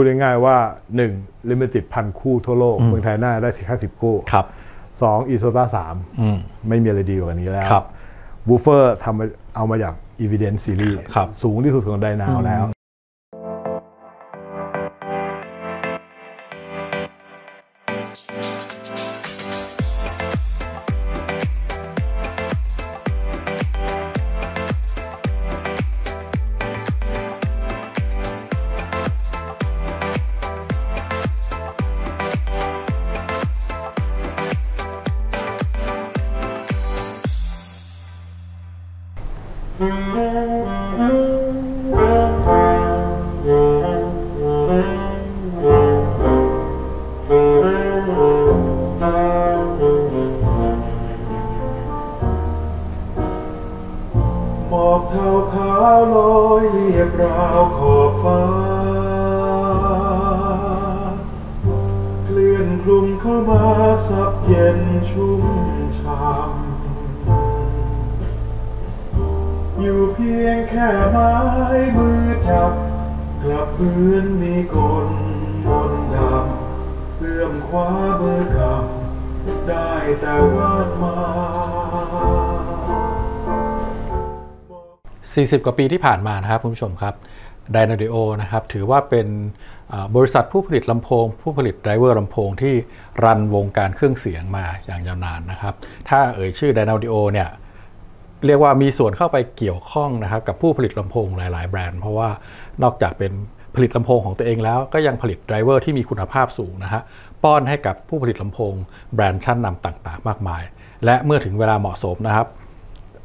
พูดง่ายๆว่า 1. Limited พันคู่ทั่วโลก เมืองไทยน่าได้สิบห้าสิบคู่ครับสองอีโซตาสามอืมไม่มีอะไรดีกว่านี้แล้วครับบูเฟอร์ทำมาเอามาจาก Evidence Series ครับสูงที่สุดของไดนาวแล้ว ห เพียงแค่ไม้มือจับ กลับเบือนมีคนมนดำเลื่อมคว้ามือกำได้แต่วาดมา40 กว่าปีที่ผ่านมานะครับคุณผู้ชมครับ d y n a d i o นะครับถือว่าเป็นบริษัทผู้ผลิตลำโพง ผู้ผลิตไดรเวอร์ลำโพงที่รันวงการเครื่องเสียงมาอย่างยาวนานนะครับ ถ้าเอ่ยชื่อ d y n a d i o เนี่ย เรียกว่ามีส่วนเข้าไปเกี่ยวข้องนะครับกับผู้ผลิตลำโพงหลาย ๆ แบรนด์ เพราะว่านอกจากเป็นผลิตลำโพงของตัวเองแล้วก็ยังผลิต driver ที่มีคุณภาพสูงนะฮะป้อนให้กับผู้ผลิตลำโพงแบรนด์ชั้นนำต่างๆ มากมาย และเมื่อถึงเวลาเหมาะสมนะครับ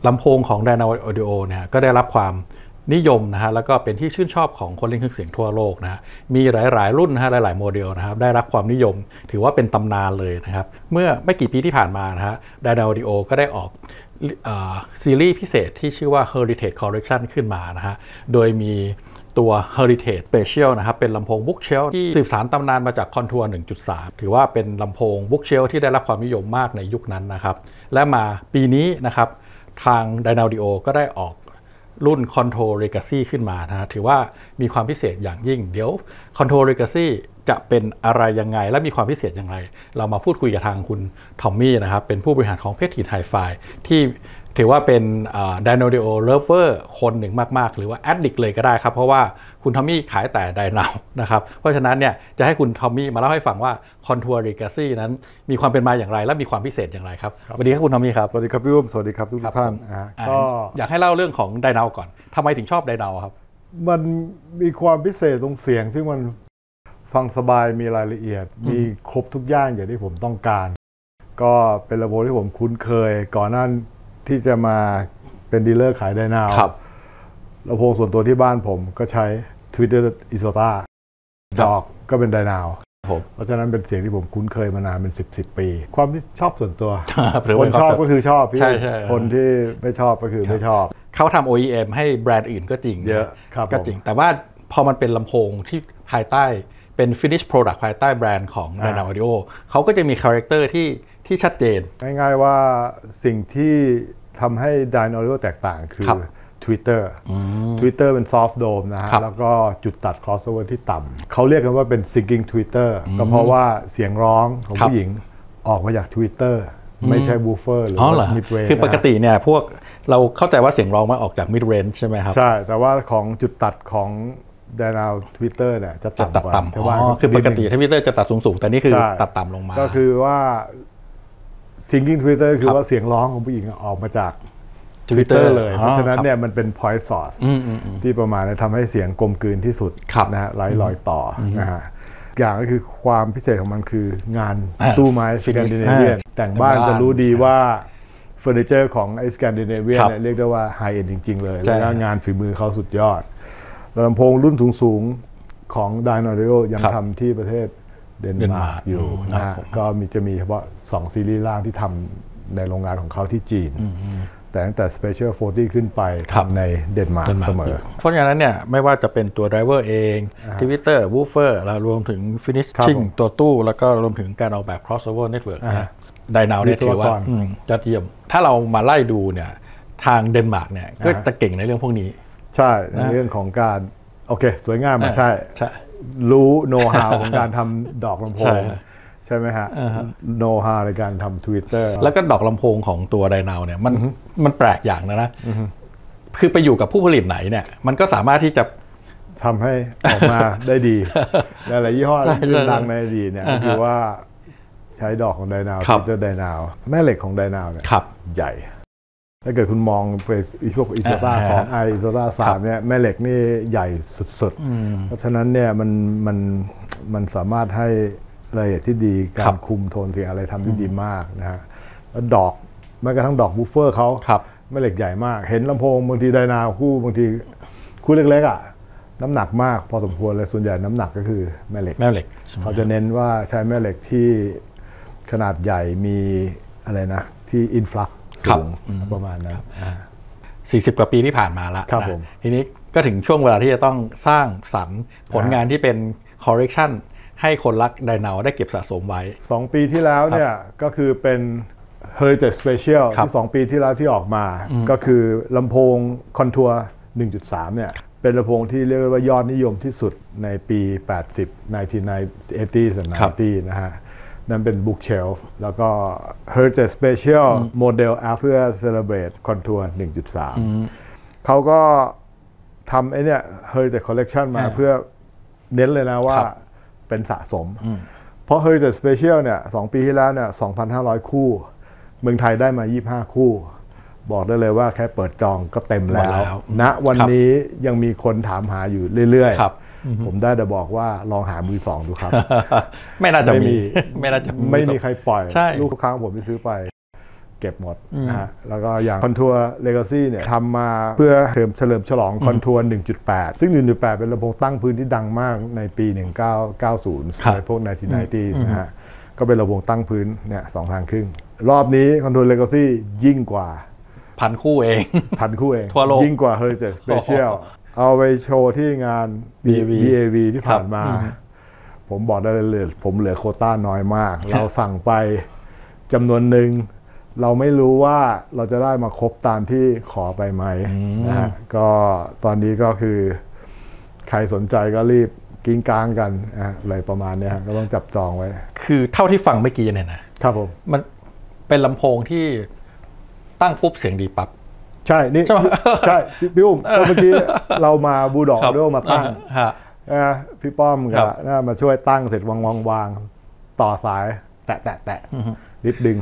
ลำโพงของ d y n a Audio เนี่ยก็ได้รับความนิยมนะฮะแล้วก็เป็นที่ชื่นชอบของคนเล่นเครื่องเสียงทั่วโลกนะฮะมีหลาย ๆ รุ่นนะฮะหลาย ๆ โมเดลนะครับได้รับความนิยมถือว่าเป็นตำนานเลยนะครับ เมื่อไม่กี่ปีที่ผ่านมานะฮะ d y n a Audio ก็ได้ออก ซีรีส์พิเศษที่ชื่อว่า Heritage Collection ขึ้นมานะฮะ โดยมีตัว Heritage Special นะครับ เป็นลำโพง Bookshelf ที่สืบสารตำนานมาจาก Contour 1.3 ถือว่าเป็นลำโพง Bookshelf ที่ได้รับความนิยมมากในยุคนั้นนะครับ และมาปีนี้นะครับ ทาง d y n a u d i o ก็ได้ออก รุ่น Control Legacy ขึ้นมานะถือว่ามีความพิเศษอย่างยิ่ง เดี๋ยว Contour Legacy จะเป็นอะไรยังไง และมีความพิเศษอย่างไร เรามาพูดคุยกับทางคุณทอมมี่นะครับ เป็นผู้บริหารของ Prestige Hifi ที่ถือว่าเป็น Dynaudio lover คนหนึ่งมาก ๆ หรือว่า addict เลยก็ได้ครับ เพราะว่า คุณทอมมี่ขายแต่ d y n a u นะครับ เพราะฉะนั้นเนี่ยจะให้คุณทอมมี่มาเล่าให้ฟังว่า Contour Legacy นั้นมีความเป็นมาอย่างไร และมีความพิเศษอย่างไรครับสวัสดีครับคุณทอมมี่ครับ สวัสดีครับพี่อุ้มสวัสดีครับทุกๆท่านนะฮะอ่าก็อยากให้เล่าเรื่องของไดนาวก่อนทำไมถึงชอบไดนาวครับ มันมีความพิเศษตรงเสียงซึ่งมันฟังสบายมีรายละเอียด มีครบทุกอย่างอย่างที่ผมต้องการ ก็เป็นระบบที่ผมคุ้นเคย ก่อนหน้าที่จะมาเป็นดีลเลอร์ขายไดนาวครับ ลำโพงส่วนตัวที่บ้านผมก็ใช้ Twitter i s o t a ดอกก็เป็นไดนาวผมเพราะฉะนั้นเป็นเสียงที่ผมคุ้นเคยมานานเป็น 10 10ปี ความที่ชอบส่วนตัวหรือคว่านชอบก็คือชอบพี่ใช่ใช่คนที่ไม่ชอบก็คือไม่ชอบ เขาทำ OEM ให้แบรนด์อื่นก็จริงเยอะนะครับก็จริง แต่ว่าพอมันเป็นลำโพงที่ภายใต้เป็น finish product ภายใต้แบรนด์ของ d y n a Audio เขาก็จะมี character ที่ที่ชัดเจน ง่ายๆว่าสิ่งที่ทำให้ d y n a Audio แตกต่างคือครับ tweeter tweeter เป็น soft dome นะฮะครับแล้วก็จุดตัด crossover ที่ต่ำเขาเรียกกันว่าเป็น singing tweeter ก็เพราะว่าเสียงร้องของครับผู้หญิงออกมาจาก Twitter ไม่ใช่ woofer หรืออ๋อเหรอว่า mid range คือปกติเนี่ยพวกเราเข้าใจว่าเสียงร้องมันออกจาก mid range ใช่ไหมครับ ใช่ แต่ว่าของจุดตัดของ d y n a Twitter เนี่ยจะจะตัดต่ำกว่าต่ำชาวอ๋บ้านอก็คือปกตินิดนึงทวิตเตอร์จะตัดสูงๆ แต่นี่คือใช่ตัดต่ำลงมา ก็คือว่า singing Twitter คืครัอบว่าเสียงร้องของผู้หญิงออกมาจาก Twitter Twitter เลยอ๋อเพราะฉะนั้นครับเนี่ยมันเป็น point source อืมอืมอืมที่ประมาณนี้ทำให้เสียงกลมกลืนที่สุดครับนะฮะไร้รอยต่ออนะฮะอย่างก็คือความพิเศษของมันคืองานอ่าตู้ไม้ส Finish แกนดิเนเวียนอ่าแต่งบ้านแต่งบ้านจะรู้ดีว่าเฟอร์นิเจอร์ของไอ้สแกนดิเนเวียนครับเนี่ยเรียกได้ว่า high-end จริง ๆ เลยใช่แล้วก็งานฝีมือเขาสุดยอดลำโพงรุ่นสูงๆของ d y n a u d i o ยังครับทำที่ประเทศเดนเดนมามาร์ร์กกอยู่อืมนะครัฮะบผมก็มีจะมีเฉพาะ 2 ซีรีส์ล่างที่ทำในโรงงานของเขาที่จีน แต่ตั้งแต่ Special 40 ขึ้นไปครับทำในเดนมาร์กเดนมาร์เสกมอยู่อเพราะฉะนั้นเนี่ยไม่ว่าจะเป็นตัว driver เอง tweeter woofer แล้วรวมถึงครับ finishing ผมตัวตู้ แล้วก็รวมถึงการออกแบบ crossover network อ่านะไดนาวเนี่ยวิศวกรถือว่าอืมยอดเยี่ยม ถ้าเรามาไล่ดูเนี่ยทางเดนมาร์กเนี่ยก็อ่าฮะจะเก่งในเรื่องพวกนี้ ใช่ในนะเรื่องของการโอเค สวยงามมาใช่ใช่วรู้โน้ตฮาวของการทำดอกลำโพใช่งใช่ไหมฮะอ่าฮะโน้ตฮาวในการทำ tweeter แล้วก็ดอกลำโพงของตัวไดนาวเนี่ยมันมันแปลกอย่างนะนะ คือไปอยู่กับผู้ผลิตไหนเนี่ย มันก็สามารถที่จะทำให้ออกมาได้ดีหลายๆยี่ห้อใช่ที่ใช่ดังในอดีตเนี่ยก็อ่าฮะคือว่าใช้ดอกของไดนาวครับ tweeter ไดนาวแม่เหล็กของไดนาวเนี่ยขับใหญ่ ถ้าเกิดคุณมองไปอีพวก Esotar อ่าสองไอ Esotar สามครับเนี่ยแม่เหล็กนี่ใหญ่สุดๆ เพราะฉะนั้นเนี่ยมันมันมันสามารถให้ รายละเอียดที่ดีครับการบคุมโทนเสียงอะไรทำได้ดีมากนะฮะแล้วดอกแม้กระทั่งดอกบูฟเฟอร์เขาครับแม่เหล็กใหญ่มาก เห็นลำโพงบางทีไดนาวคู่บางทีคู่เล็กๆอะน้ำหนักมากพอสมควรเลยส่วนใหญ่น้ำหนักก็คือแม่เหล็กแม่เหล็กใช่ไหมเขาจะเน้นว่าใช้แม่เหล็กที่ขนาดใหญ่มีอะไรนะ ที่ influx สูงประมาณนั้นอ่า40 กว่าปีที่ผ่านมาแล้วครับนะผมทีนี้ก็ถึงช่วงเวลาที่จะต้องสร้างสรรค์ผลงานที่เป็น correction ให้คนรักไดนาวได้เก็บสะสมไว้สองปีที่แล้วเนี่ยก็คือเป็น Heritage Special ครับที่ 2 ปีที่แล้วที่ออกมา ก็คือลำโพงคอนทัวร์1.3 เนี่ย เป็นลำโพงที่เรียกว่ายอดนิยมที่สุดในปี 80 1980 and ครับ90นะฮะนั่นเป็น Bookshelf แล้วก็ Heritage Special Model After Celebrate Contour 1.3 เขาก็ทำไอ้เนี่ย Heritage Collection มาอ่าเพื่อเน้นเลยนะว่าครับ เป็นสะสม เพราะ Heritage Special เนี่ยสองปีที่แล้วเนี่ย2,500 คู่ เมืองไทยได้มา 25 คู่ บอกได้เลยว่าแค่เปิดจองก็เต็มแล้หมดแล้ววณ วันนี้ยังมีคนถามหาอยู่เรื่อยครับผมได้แต่บอกว่าลองหามือสองดูครับ ไม่น่าจะไม่มีมี ไม่น่าจะไม่มีใครปล่อยใช่ลูกค้าของผมที่ซื้อไป เก็บหมดนะฮะแล้วก็อย่าง Contour Legacy เนี่ยทำมาเพื่อเฉลิมเฉลิมฉลอง Contour 1.8 ซึ่ง 1.8 เป็นลำโพงตั้งพื้นที่ดังมากในปี 1990ครับในพวก1990นะฮะก็เป็นลำโพงตั้งพื้นเนี่ยสองทางครึ่ง รอบนี้ Contour Legacy ยิ่งกว่าพันคู่เอง พันคู่เอง ทั่วโลก ยิ่งกว่า Heritage Special เอาไปโชว์ที่งาน BAV BAV ที่ผ่านมาครับอืมผมบอกได้เลยผมเหลือโควต้าน้อยมาก เราสั่งไปจำนวนหนึ่ง เราไม่รู้ว่าเราจะได้มาครบตามที่ขอไปไหมนะฮะก็ตอนนี้ก็คือใครสนใจก็รีบกิ้งกลางกันนะฮะอะไรประมาณเนี้ยฮะก็ต้องจับจองไว้ คือเท่าที่ฟังเมื่อกี้เนี่ยนะครับผมมันเป็นลำโพงที่ตั้งปุ๊บเสียงดีปั๊บใช่นี่ใช่ไหมใช่พี่พี่อุ้มก็เมื่อกี้เรามาบูดอกด้วยมาตั้งฮะนะพี่ป้อมครักับบน่ามาช่วยตั้งเสร็จวางวางวางต่อสาย แตะแตะแตะนิดดึง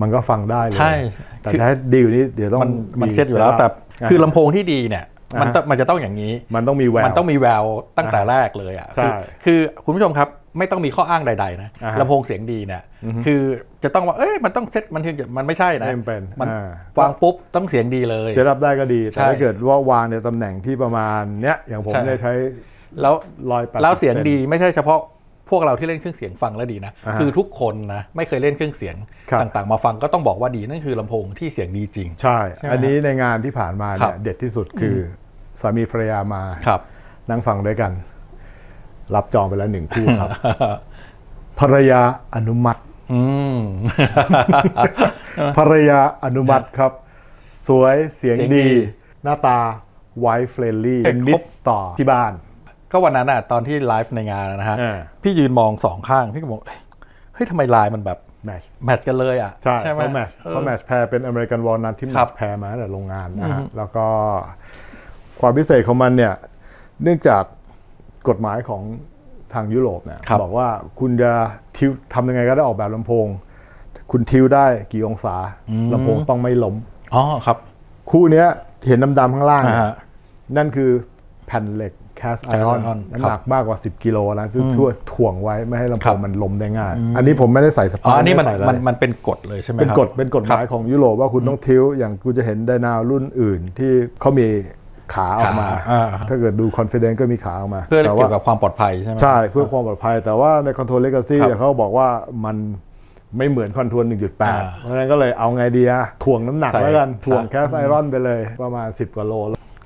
มันก็ฟังได้เลยใช่ แต่ถ้าให้ดีอยู่านี้เดี๋ยวต้องมันมันเซตอยู่แล้วแต่ะคือลำโพงที่ดีเนี่ยมันอ่าฮะต้องมันจะต้องอย่างนี้ มันต้องมีแววมันต้องมีแววตั้งแต่แรกเลยอะใช่คือคือคุณผู้ชมครับไม่ต้องมีข้ออ้างใด ๆนะอ่าฮะลำโพงเสียงดีเนี่ยคือจะต้องว่าเอ้ยมันต้องเซตมันถึงจะมันไม่ใช่นะไม่เป็นมันอ่าวางปุ๊บต้องเสียงดีเลยเซตอัพได้ก็ดี แต่ใช่ถ้าเกิดว่าวางในตำแหน่งที่ประมาณเนี้ยอย่างผมใช่เนี่ยใช้แล้วร้อยแปดแล้วเสียงดีไม่ใช่เฉพาะ พวกเราที่เล่นเครื่องเสียงฟังแล้วดีนะอ่าฮะคือทุกคนนะไม่เคยเล่นเครื่องเสียงครับต่างๆ มาฟังก็ต้องบอกว่าดีนั่นคือลำโพงที่เสียงดีจริง ใช่ใช่ไหมอันนี้ในงานที่ผ่านมาครัเนี่ยบเด็ดที่สุดคืออสามีภรรยามาครับ นั่งฟังด้วยกัน รับจองไปแล้วหนึ่งคู่ครับ ภรรยาอนุมัติอืมภรรยาอนุมัติครับ สวยเสียงเสียงดีดี หน้าตา wife-friendly เห็เป็นมิตรต่อที่บ้าน ก็วันนั้นอะตอนที่ไลฟ์ในงานนะฮะอ่าพี่ยืนมองสองข้างพี่ก็บอกเอ้ยเฮ้ยทำไมลายมันแบบ match match กันเลยอะ ใช่ไหมเพราะ match ออเพราะ match pair เป็น American walnut ที่ครับ pair มาตั้งแต่โรงงานนะฮะแล้วก็ความพิเศษของมันเนี่ย เนื่องจากกฎหมายของทางยุโรปเนี่ยครับบอกว่าคุณจะทิวทำยังไงก็ได้ออกแบบลำโพง คุณทิวได้กี่องศาลำโพงต้องไม่ล้มอ๋อครับ คู่เนี้ยเห็นดำๆข้างล่างอ่าเนี่ยฮะนั่นคือแผ่นเหล็กแค สไอออน iron น้ำหนักมากกว่า 10 กิโลนะซึ่งช่วยถ่วงไว้ไม่ให้ลำโพครังบมันล้มได้ง่าย อันนี้ผมไม่ได้ใส่สปอ๋อริงอันนี้มันไได้ใส่อะไรมันมันเป็นกฎเลยใช่ไหมเป็นครับกฎเป็นกฎหมายของยุโรปว่าคุณต้องทิ้ว อย่างกูจะเห็นไดนาวรุ่นอื่นที่เขามีขาออกมาขาอ่าถ้าเกิดดู Conf idence ก็มีขาออกมา เพื่อแต่ว่าเกี่ยวกับความปลอดภัยใช่ไหมใช่ เพื่อความปลอดภัย แต่ว่าใน Contour Legacy ครับเขาบอกว่ามันไม่เหมือน Contour อ่า1.8 เพราะฉะนั้นก็เลยเอาไงดีอะถ่วงน้ำหนักใส่แล้วกัน ถ่วงใส่ cast iron ไปเลยประมาณ 10กว่าโล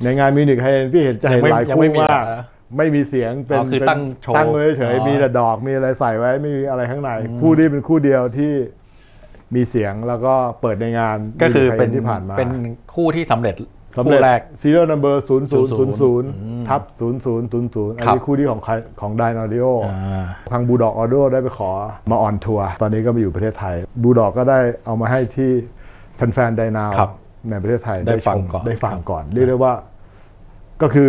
ในงาน Munich High-End พี่เห็นจะเห็นยังไม่หลายยังคู่ไม่มีมากเหรอไม่มีเสียงเป็นอ๋อคือเป็นตั้งโชว์ตั้งไว้เฉยอ๋อมีแต่ดอกมีอะไรใส่ไว้ไม่มีอะไรข้างใน คู่นี้เป็นคู่เดียวที่มีเสียงแล้วก็เปิดในงานก็คือ Munich เป็น High-End ที่ผ่านมาเป็นคู่ที่สำเร็จสำเร็จคู่แรก serial number 0000ทับ0000อันครับนี้คู่ที่ของใครของ d y n a u d i o อ่าทางบูดอกออ o ได้ไปขอมา on tour ตอนนี้ก็มาอยู่ประเทศไทย Bulldog ก็ได้เอามาให้ที่แฟนๆไดนาวครับ ในประเทศไทยได้ฟังชมก่อนได้ฟังก่อน เรียกได้ว่าก็คือ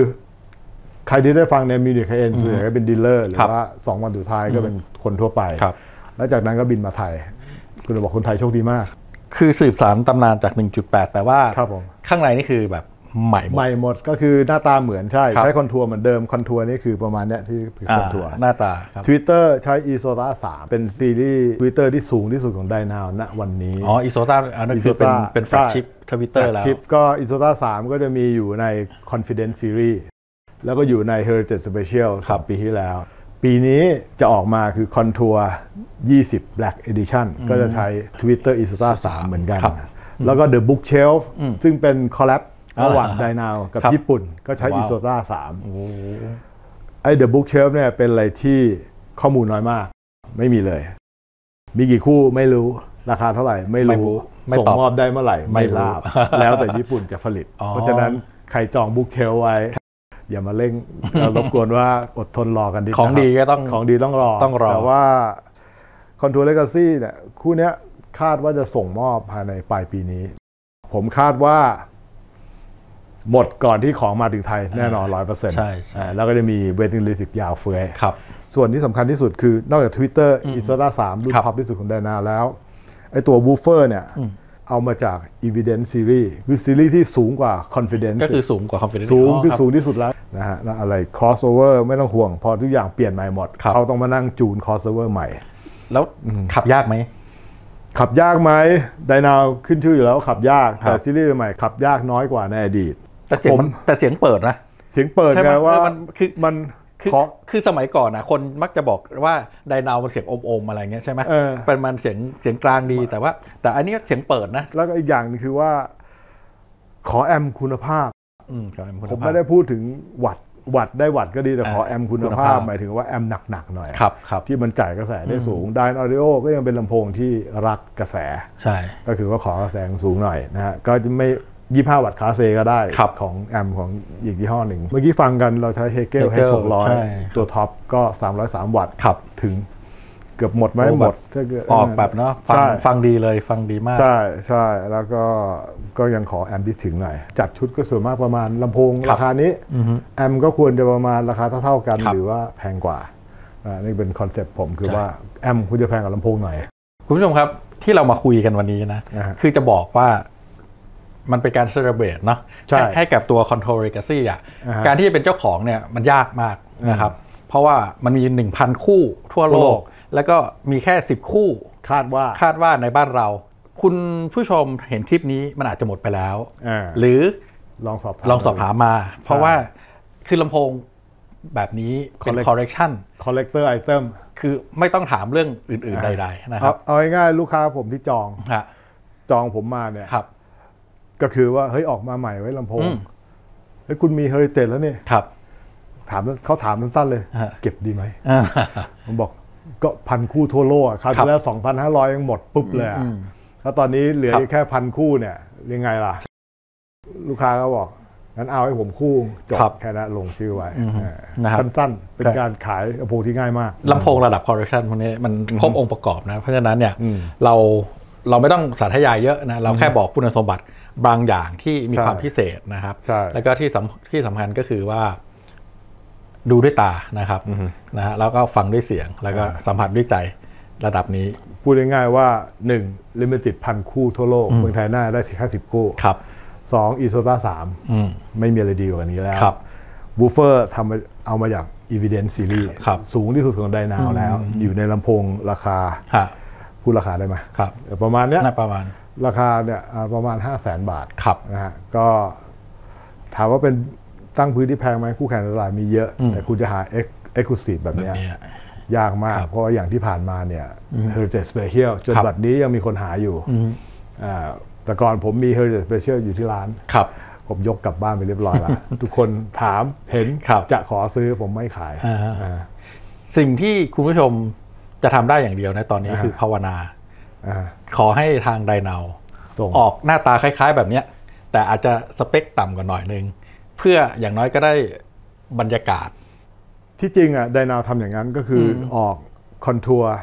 ใครที่ได้ฟังในมิวนิคเอนส่วนใหญ่ก็เป็น dealer หรือครับว่าสองวันสุดท้ายก็เป็นคนทั่วไปครับแล้วจากนั้นก็บินมาไทย คุณจะบอกคนไทยโชคดีมาก คือสืบสานตำนานจาก 1.8 แต่ว่าครับผมข้างในนี่คือแบบ ใหม่หมดใหม่หมดก็คือหน้าตาเหมือนใช่ครับใช้คอนทัวร์เหมือนเดิม Contour นี่คือประมาณเนี้ยที่คืออ่า Contour หน้าตาครับ tweeter ใช้ e s o t a 3 เป็นซีรีส์ tweeter ที่สูงที่สุดของไดนาวณวันนี้ อ๋อ Esotar อันนั้นคือเป็น Esotar เป็น flagship tweeter แล้วชิปก็ e s o t a 3 ก็จะมีอยู่ใน Confidence Series แล้วก็อยู่ใน Heritage Special สามปีที่แล้ว ปีนี้จะออกมาคือ Contour 20 Black Edition ก็จะใช้ Twitter e s o t a 3 เหมือนกันครับแล้วก็ The Bookshelf ซึ่งเป็นคอลแลบ ระหว่างอ่าไดนาวกับครับญี่ปุ่น ก็ใช้ว้าว e s o t a 3ไอ้ The Bookshelf เนี่ยเป็นอะไรที่ข้อมูลน้อยมาก ไม่มีเลย มีกี่คู่ไม่รู้ราคาเท่าไหร่ ไม่ไม่รู้รู้ไม่ส่งตอบมอบได้เมื่อไหร่ ไม่ไม่รู้ทราบแล้วแต่ญี่ปุ่นจะผลิตอ๋อเพราะฉะนั้นใครจองบุ๊กเชลไว้ อย่ามาเร่งเรารบกวนว่าอดทนรอกันดีของดีก็ต้องของดีต้องรอต้องรอแต่ว่าคอนทัวร์เลกาซี่เนี่ยคู่เนี้ยคาดว่าจะส่งมอบภายในปลายปีนี้ ผมคาดว่า หมดก่อนที่ของมาถึงไทยแน่นอนร้อยเปอร์เซ็นต์ใช่ใช่แล้วก็จะมีเวทีลิสิกยาวเฟือยครับ ส่วนที่สำคัญที่สุดคือนอกจาก Twitter i n s t a 3รุ่นครับท็อปที่สุดของไดนาแล้วไอตัว Woofer เนี่ยเอามาจาก Evidence Series คือซีรีส์ที่สูงกว่า Confidence ก็คือสูงกว่า Confidence สูงคือสูงที่สุดแล้วนะฮะแล้วอะไร crossover ไม่ต้องห่วง พอทุกอย่างเปลี่ยนใหม่หมดครับเขาต้องมานั่งจูน crossover ใหม่ แล้วขับยากไหม ขับยากไหมไดนาวขึ้นชื่ออยู่แล้วว่าขับยากครับแต่ซีรีส์ใหม่ขับยากน้อยกว่าในอดีต แต่เสียงผมมันแต่เสียงเปิดนะ เสียงเปิดใช่ไหมไงว่ามันคือมันคือขอคือสมัยก่อนนะคนมักจะบอกว่าไดนาวมันเสียงอมๆอะไรเงี้ยใช่ไหมเออเป็นมันเสียงเสียงกลางดีแต่ว่า แต่อันนี้เสียงเปิดนะ แล้วก็อีกอย่างหนึงคือว่า ขอ amp คุณภาพอืมครับคุณผมภาพไม่ได้พูดถึงวัดวัดได้วัดก็ดีแต่ขออ่า amp คุณภาพคุณภาพหมายถึงว่า amp หนักๆหน่อยครับครับที่มันจ่ายกระแสได้สูงด y นออดิโอก็ยังเป็นลำโพงที่รักกระแส ใช่ ก็คือว่าขอกระแสสูงหน่อยนะฮะก็จะไม่ 25 วัตต์ class A ก็ได้ครับของ amp ของอีกยี่ห้อหนึ่ง เมื่อกี้ฟังกันเราใช้เฮเกล Hegel ใช่600ตัวท็อปก็ 303 วัตต์ครับถึงเกือบหมดไหมโอ้หแบมบดถ้าเกิดออกแบบเนาะฟังใช่ฟังดีเลยฟังดีมาก ใช่ใช่แล้วก็ก็ยังขอแอมที่ถึงหน่อย จัดชุดก็ส่วนมากประมาณลำโพงครับราคานี้ แอมก็ควรจะประมาณราคาเท่าๆกันครับหรือว่าแพงกว่าอ่านี่เป็นคอนเซ็ปต์ผมคือใช่ว่าแอมคุณจะแพงกว่าลำโพงหน่อย คุณผู้ชมครับที่เรามาคุยกันวันนี้นะอ่าฮะคือจะบอกว่า มันเป็นการ celebrate เนาะใช่ห้ให้กับตัว Contour Legacy อะอ่าฮะการที่จะเป็นเจ้าของเนี่ยมันยากมากนะครับ เพราะว่ามันมี 1,000 คู่ทั่วโลทั่วโลกกแล้วก็มีแค่ 10 คู่คาดว่าคาดว่าในบ้านเรา คุณผู้ชมเห็นคลิปนี้มันอาจจะหมดไปแล้วอ่าหรือลองสอบถามลองสอบถามมา เพราะว่าคือลำโพงแบบนี้เป็น Collect correction คอลเลกเตอร์ไอเทมคือไม่ต้องถามเรื่องอื่น ๆ ใด ๆ นะคเอารับ เอาง่ายๆลูกค้าผมที่จองฮะจองผมมาเนี่ยครับ ก็คือว่าเฮ้ยออกมาใหม่ไว้ลำโพอืงมเฮ้ยคุณมีเฮอริเตจแล้วนี่ครับ ถามเขาถามสั้นๆเลยฮะเก็บดีไหมอ่าผมบอกก็พันคู่ทั่วโลกอะคราวครับที่แล้ว2,500ยังหมดปุ๊บเลยอะอืมแล้วตอนนี้เหลือครับอยู่แค่พันคู่เนี่ยยังไงล่ะ ลูกค้าก็บอกงั้นเอาให้ผมคู่จบครับแค่นั้นลงชื่อไว้อืมเออนะครับสั้นๆ เป็นใช่การขายลำโพงที่ง่ายมากลำโพงระดับ correction พวกนี้มันครบองค์ประกอบนะ เพราะฉะนั้นเนี่ยอืมเรา เราไม่ต้องสาธยายเยอะนะเราแค่บอกคุณสมบัติบางอย่างที่มีใช่ความพิเศษนะครับใช่แล้วก็ที่สำที่สำคัญก็คือว่า ดูด้วยตานะครับนะฮะแล้วก็ฟังด้วยเสียง แล้วก็สัมผัสด้วยใจระดับนี้ พูดง่ายๆว่า 1. Limited พันคู่ทั่วโลก เมืองไทยน่าได้แค่สิบคู่ครับ 2. e s o t a อืม3ไม่มีอะไรดีกว่านี้แล้วครับบูเฟอร์ทำมาเอามาจาก Evidence Series ครับสูงที่สุดของไดนาวแล้ว อยู่ในลำโพงราคาฮะ พูดราคาได้ไหมครับเออประมาณเนี้ยน่าประมาณราคาเนี่ยอ่าประมาณ 5 0 0แสนบาทครับนะฮะก็ถามว่าเป็นตั้งพื้นที่แพงไหมคู่แข่งในตลาดมีเยอะ แต่คุณจะหา Exclusive แบบแบบเนี้ยเนี้ยยากมากครับเพราะว่าอย่างที่ผ่านมาเนี่ย Heritage Special จนครับบัดนี้ยังมีคนหาอยู่อ่าแต่ก่อนผมมี Heritage Special อยู่ที่ร้านครับผมยกกลับบ้านไปเรียบร้อยแล้ว ทุกคนถามเห็นครับจะขอซื้อผมไม่ขายอ่าฮะอ่าสิ่งที่คุณผู้ชม จะทำได้อย่างเดียวในะตอนนี้อ่าคือภาวนาอ่าขอให้ทาง Dyna ส่งออกหน้าตาคล้าย ๆ แบบเนี้ย แต่อาจจะสเปคต่ำกว่าหน่อยนึง เพื่ออย่างน้อยก็ได้บรรยากาศ ที่จริงอะ Dyna ทำอย่างนั้นก็คืออออก Contour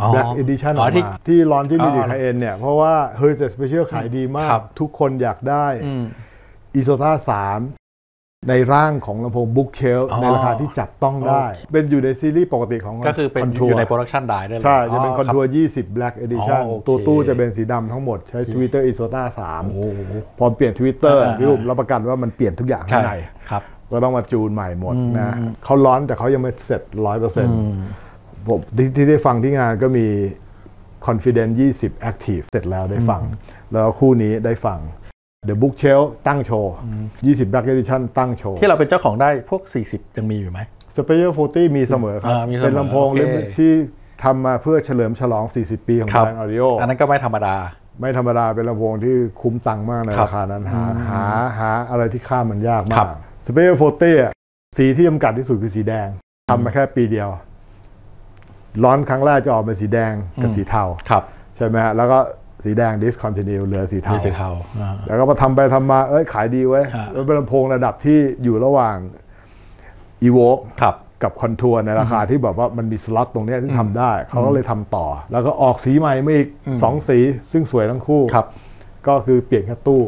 อ๋อ20 Black Edition ออ๋ออกที่มาที่ launch ที่มีอ๋อที่ High End เนี่ย เพราะว่า Heritage Special ขายดีมาครักบทุกคนอยากได้อืม Esotar 3 ในร่างของลำโพง bookshelf อ๋อในราคาที่จับต้องได้โอเคเป็นอยู่ในซีรีส์ปกติของก็คือเป็น Contour อยู่ในโปรดักชันไดได้เลยใช่ จะเป็นอ๋อ Contour 20 Black Edition อ๋อโอเคตัวตู้จะเป็นสีดำทั้งหมดใช้ tweeter Esotar โอ้โห3พอเปลี่ยน tweeter อ่าพี่อุ้มรับประกันว่ามันเปลี่ยนทุกอย่างข้างในครับก็ต้องมาจูนใหม่หมดนะเขา launch แต่เขายังไม่เสร็จร้อยเปอร์เซ็นต์ผมที่ที่ได้ฟังที่งานก็มี Confidence 20 Active เสร็จแล้วได้ฟัง แล้วคู่นี้ได้ฟัง the bookshelf ตั้งโชว์ 20 Black Edition ตั้งโชว์ ที่เราเป็นเจ้าของได้พวก 40 ยังมีอยู่ไหม Special 40 มีเสมอครับอ่ามีเสมอเป็นลำโพงโอเคที่ทำมาเพื่อเฉลิมฉลอง 40 ปีของครับแบรนด์ Audio อันนั้นก็ไม่ธรรมดา ไม่ธรรมดาเป็นลำโพงที่คุ้มตังค์มากในครับราคานั้นหาหาหาอะไรที่ค่ามันยากคมารักบ Special Fortyสีที่จำกัดที่สุดคือสีแดงทำมาแค่ปีเดียว launch ครั้งแรกจะออกเป็นสีแดงกับสีเทาครับใช่ไหมฮะแล้วก็ สีแดง discontinue เหลือสีเทามีสีเทาอ่าแล้วก็มาทำไปทำมาเอ้ยขายดีเว้ยฮะแล้วเป็นลำโพงระดับที่อยู่ระหว่าง Evoke ครับกับ Contour ในราคาที่แบบว่ามันมีสล็อตตรงเนี้ยที่ทำได้ เขาก็เลยทำต่อ แล้วก็ออกสีใหม่มาอีกสองสีซึ่งสวยทั้งคู่ครับก็คือเปลี่ยนแค่ตู้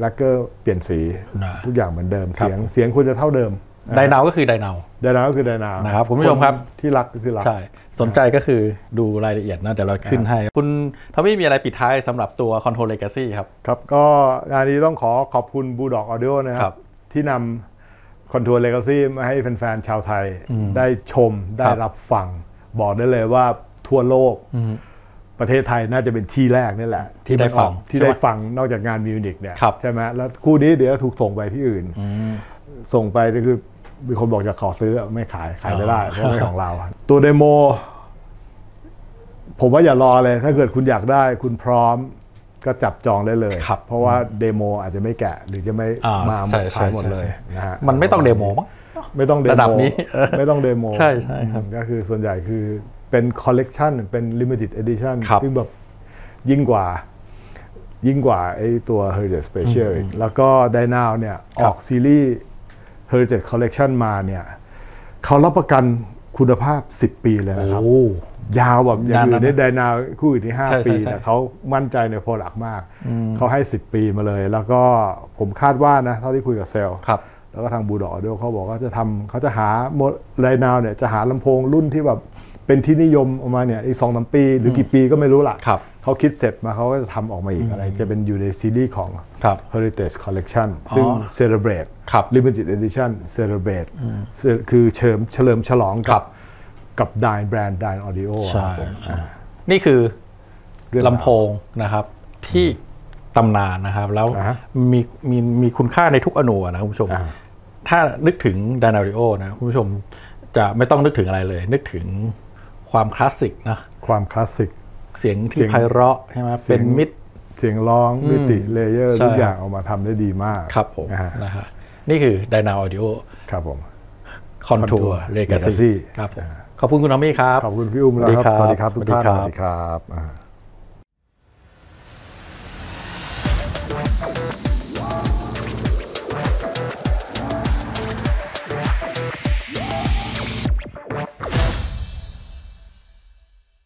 แล้วก็เปลี่ยนสีนะทุกอย่างเหมือนเดิมครับเสียงเสียงควรจะเท่าเดิม Dyna ก็คือ Dyna Dyna ก็คือ Dyna นะครับคุณผู้ชมครับที่รักก็คือรักใช่สนใจก็คือดูรายละเอียดนะเดี๋ยวเราขึ้นให้ คุณทอมมี่มีอะไรปิดท้ายสำหรับตัว Contour Legacy ครับ ครับ ก็งานนี้ต้องขอขอบคุณ Bulldog Audioนะคครัรับบที่นำ Contour Legacy มาให้แฟนๆชาวไทย ได้ชมได้ครับรับฟัง บอกได้เลยว่าทั่วโลกประเทศไทยน่าจะเป็นที่แรกนี่แหละ ที่ได้มันออกฟังที่ใช่ไหมได้ฟังนอกจากงานมิวนิกเนี่ยครับใช่ไหมแล้วคู่นี้เดี๋ยวถูกส่งไปที่อื่น ส่งไปนี่คือ มีคนบอกจะขอซื้อไม่ขายขายไม่ได้เพราะไม่ของเรา ตัว demo ผมว่าอย่ารอเลย ถ้าเกิดคุณอยากได้คุณพร้อมก็จับจองได้เลยครับเพราะว่า demo อาจจะไม่แกะหรือจะไม่อ่ามาหมใช่ดใช่ขายหมดใช่เลยนะฮะมันไม่ต้อง demo มั้งไม่ต้อง demo ระดับนี้เออไม่ต้อง demo ใช่ใช่ครับก็คือส่วนใหญ่คือเป็นคอลเลกชันเป็น limited edition ครับซึ่งแบบยิ่งกว่ายิ่งกว่าไอ้ตัว Heritage Special อีกแล้วก็ d y n o w เนี่ยออกซีรีส์ Heritage Collection มาเนี่ยเขารับประกันคุณภาพ 10 ปีเลยนะครับโอ้ยาวแบบอย่างอื่นนานนะใน Dyna คู่อื่นที่ใช่ใช่5ปีใช่แต่เขามั่นใจใน product มาก เขาให้ 10 ปีมาเลย แล้วก็ผมคาดว่านะ เท่าที่คุยกับเซลล์ครับแล้วก็ทาง Bulldog ด้วยเขาบอกว่าจะทำเขาจะหาไดนาวเนี่ยจะหาลำโพงรุ่นที่แบบเป็นที่นิยมออกมาเนี่ยอีกสองสามปี หรือกี่ปีก็ไม่รู้ล่ะครับ เขาคิดเสร็จมาเขาก็จะทำออกมาอีกอะไร จะเป็นอยู่ในซีรีส์ของ ครับ Heritage Collection ซึ่ง Celebrate ครับ Limited Edition Celebrate คือเฉิมเฉลิมฉลองครักับบกับด n แบรนด์ด n ออดิโอใช่ใช่นี่คือเรื่องราวลำโพงนะครับที่ตำนานนะครับ แล้วอ่าฮะมีมีมีคุณค่าในทุกอนูอะนะคุณผู้ชมอ่าถ้านึกถึง Dynaudio นะคุณผู้ชมจะไม่ต้องนึกถึงอะไรเลย นึกถึงความคลาสสิกนะความคลาสสิก เสียงเสีที่ยงไพเราะใช่ไหมเสียงเป็นมิตรเสียงร้องมิติ layer ใช่ทุกอย่างออกมาทำได้ดีมากครับผมนะฮะนะฮะนี่คือ d y n a Audio ครับผม Contour Contour Legacy Legacy ครับผมขอบคุณคุณทอมมี่ครับ ขอบคุณพี่อุ้มแล้วครับ สวัสดีครับทุกท่านสสวัวัสสดีดีครับ